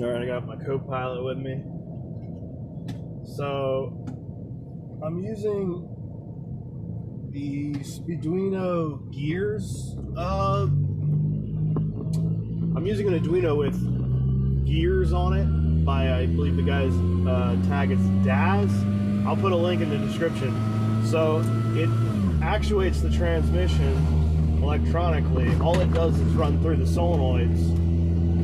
All right, I got my co-pilot with me. So I'm using the Speeduino gears. Uh, I'm using an Arduino with gears on it by I believe the guy's uh, tag is Daz. I'll put a link in the description. So it actuates the transmission electronically. All it does is run through the solenoids.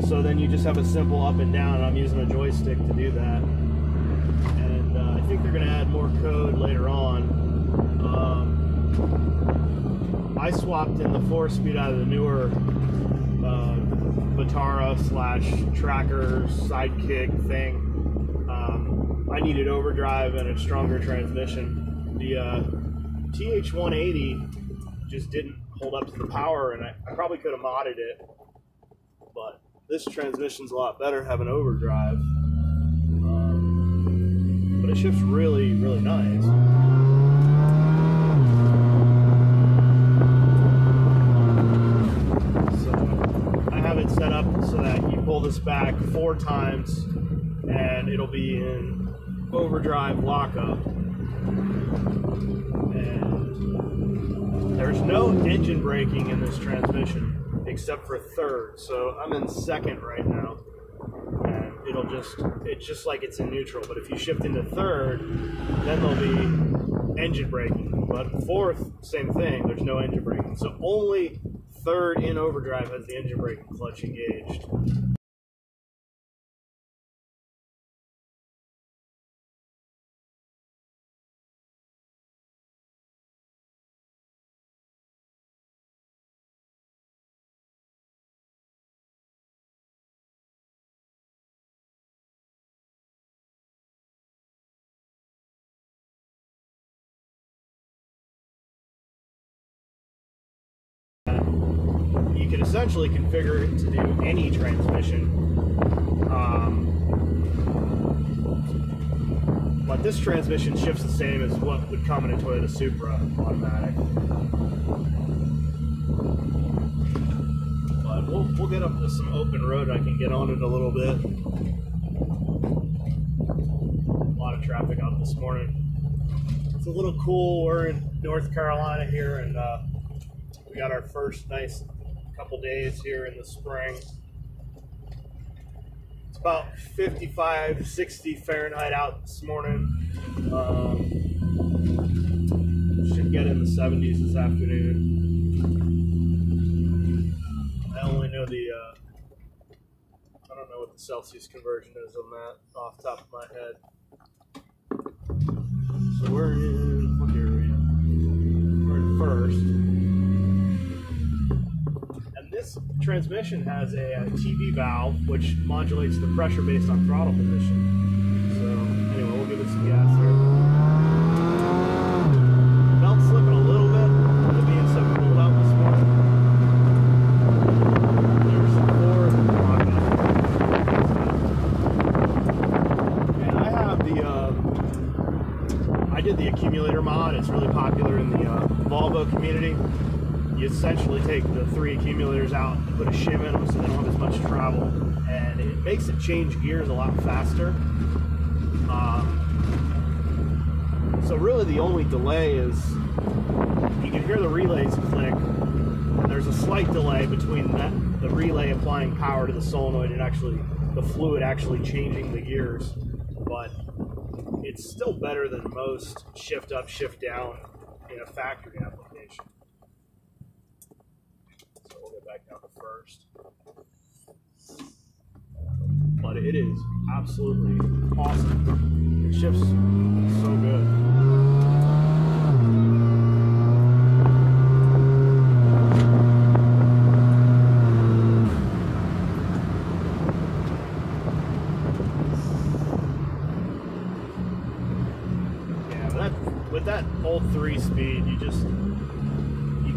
So then you just have a simple up and down. And I'm using a joystick to do that. And uh, I think they're going to add more code later on. Um, I swapped in the four speed out of the newer uh, Vitara slash tracker sidekick thing. Um, I needed overdrive and a stronger transmission. The uh, TH180 just didn't hold up to the power, and I, I probably could have modded it, but this transmission's a lot better having overdrive. Um, but it shifts really, really nice. So I have it set up so that you pull this back four times and it'll be in overdrive lockup. And there's no engine braking in this transmission except for third. So I'm in second right now. And it'll just, it's just like it's in neutral. But if you shift into third, then there'll be engine braking. But fourth, same thing, there's no engine braking. So only third in overdrive has the engine braking clutch engaged. Can essentially configure it to do any transmission. Um, but this transmission shifts the same as what would come in a Toyota Supra automatic. But we'll, we'll get up to some open road. I can get on it a little bit. A lot of traffic out this morning. It's a little cool. We're in North Carolina here, and uh, we got our first nice couple days here in the spring. It's about 55, 60 Fahrenheit out this morning. Um, should get in the 70s this afternoon. I only know the, uh, I don't know what the Celsius conversion is on that off top of my head. So we're in, what area? We're in first transmission has a, a, TV valve which modulates the pressure based on throttle position. So anyway, we'll give it some gas here. Belt's slipping a little bit. It being so cold out this morning. Four And I have the, uh, I did the accumulator mod. It's really popular in the uh, Volvo community you essentially take the three accumulators out and put a shim in them so they don't have as much travel. And it makes it change gears a lot faster. Um, so really the only delay is you can hear the relays click. And there's a slight delay between that the relay applying power to the solenoid and actually the fluid actually changing the gears. But it's still better than most shift up shift down in a factory first. But it is absolutely awesome. It shifts so good. With that old three speed, you just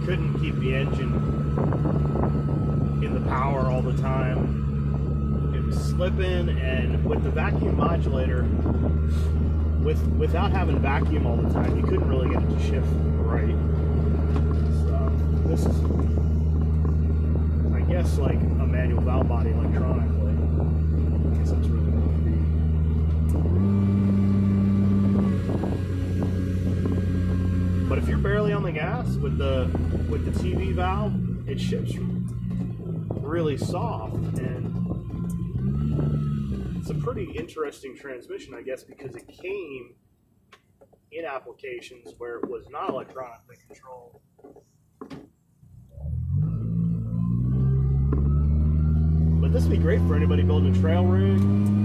couldn't keep the engine in the power all the time. It was slipping, and with the vacuum modulator, with without having vacuum all the time, you couldn't really get it to shift right. So this is, I guess, like a manual valve body electronically. I guess that's really be. But if you're barely on the gas with the with the TV valve. It ships really soft and it's a pretty interesting transmission, I guess, because it came in applications where it was not electronically controlled. But this would be great for anybody building a trail rig